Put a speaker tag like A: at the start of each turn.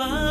A: survive.